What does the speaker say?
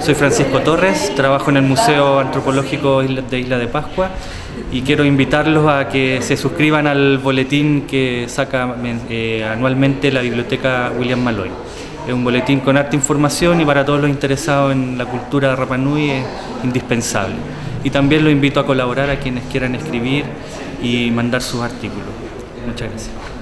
Soy Francisco Torres, trabajo en el Museo Antropológico de Isla de Pascua y quiero invitarlos a que se suscriban al boletín que saca eh, anualmente la Biblioteca William Malloy. Es un boletín con harta información y para todos los interesados en la cultura de Rapa Nui es indispensable. Y también los invito a colaborar a quienes quieran escribir y mandar sus artículos. Muchas gracias.